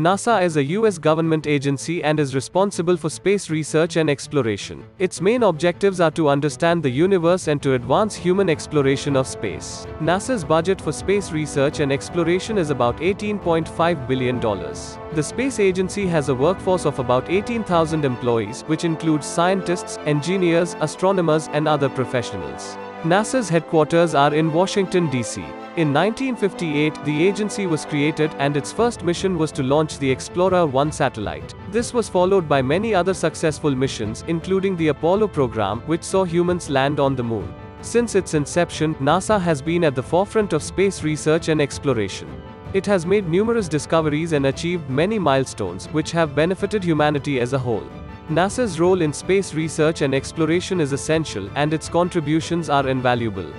NASA is a US government agency and is responsible for space research and exploration. Its main objectives are to understand the universe and to advance human exploration of space. NASA's budget for space research and exploration is about $18.5 billion. The space agency has a workforce of about 18,000 employees, which includes scientists, engineers, astronomers, and other professionals. NASA's headquarters are in Washington, D.C. In 1958, the agency was created, and its first mission was to launch the Explorer 1 satellite. This was followed by many other successful missions, including the Apollo program, which saw humans land on the moon. Since its inception, NASA has been at the forefront of space research and exploration. It has made numerous discoveries and achieved many milestones, which have benefited humanity as a whole. NASA's role in space research and exploration is essential, and its contributions are invaluable.